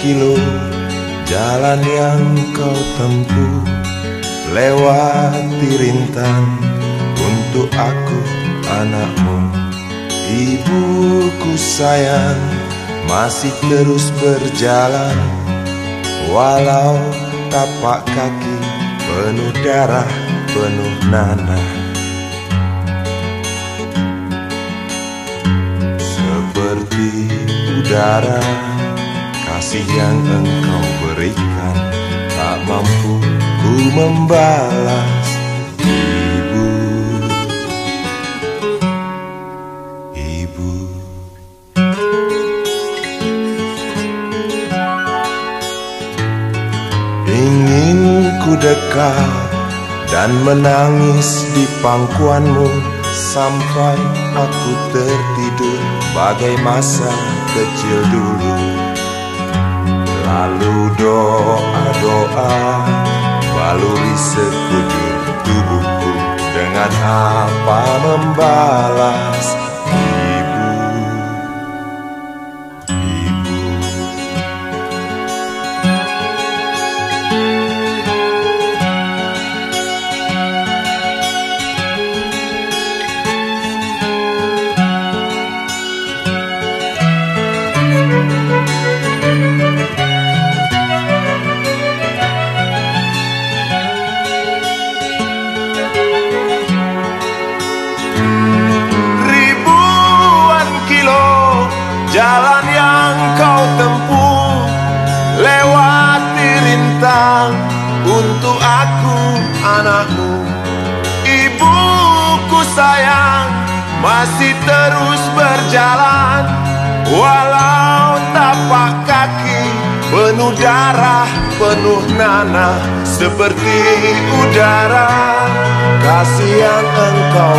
kilo jalan yang kau tempuh Lewati rintang untuk aku anakmu. Ibuku sayang masih terus berjalan Walau tapak kaki penuh darah penuh nanah. Seperti udara kasih yang engkau berikan. Tak mampu ku membalas Ibu. Ibu. Ingin ku dekat dan menangis di pangkuanmu Sampai aku tertidur. Bagai masa kecil dulu Lalu doa-doa baluri sekujur tubuhku Dengan apa membalas jalan yang kau tempuh Lewati rintang untuk aku anakmu Ibuku sayang masih terus berjalan. Walau tapak kaki penuh darah penuh nanah Seperti udara. Kasih yang engkau